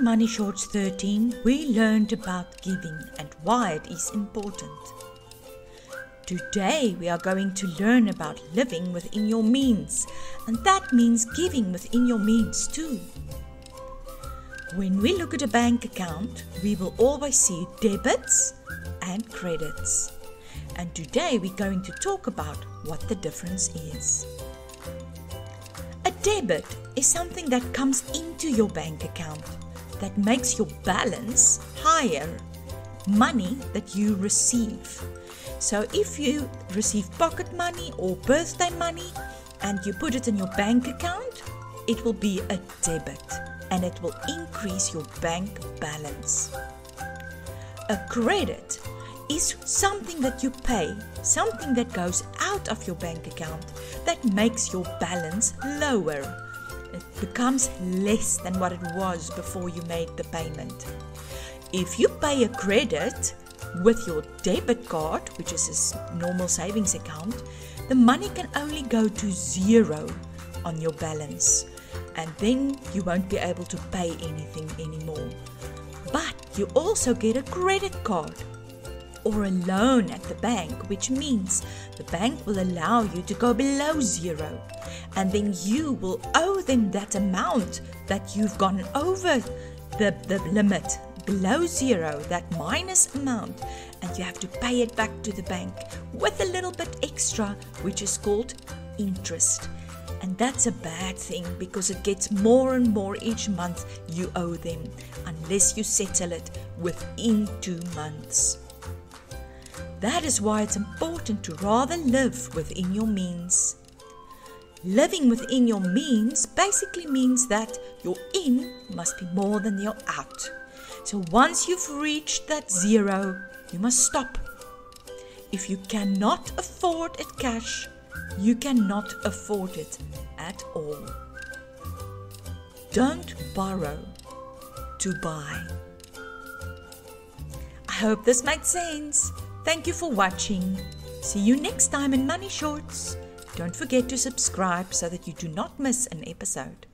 in Money Shorts 13, we learned about giving and why it is important. Today, we are going to learn about living within your means, and that means giving within your means too. When we look at a bank account, we will always see debits and credits. And today, we're going to talk about what the difference is. A debit is something that comes into your bank account that makes your balance higher, money that you receive. So if you receive pocket money or birthday money and you put it in your bank account, it will be a debit and it will increase your bank balance. A credit is something that you pay, something that goes out of your bank account that makes your balance lower. It becomes less than what it was before you made the payment. If you pay a credit, with your debit card, which is a normal savings account, the money can only go to zero on your balance. And then you won't be able to pay anything anymore. But you also get a credit card or a loan at the bank, which means the bank will allow you to go below zero. And then you will owe them that amount that you've gone over the, the limit below zero, that minus amount, and you have to pay it back to the bank with a little bit extra, which is called interest. And that's a bad thing because it gets more and more each month you owe them, unless you settle it within two months. That is why it's important to rather live within your means. Living within your means basically means that your in must be more than your out. So once you've reached that zero, you must stop. If you cannot afford it cash, you cannot afford it at all. Don't borrow to buy. Hope this made sense. Thank you for watching. See you next time in Money Shorts. Don't forget to subscribe so that you do not miss an episode.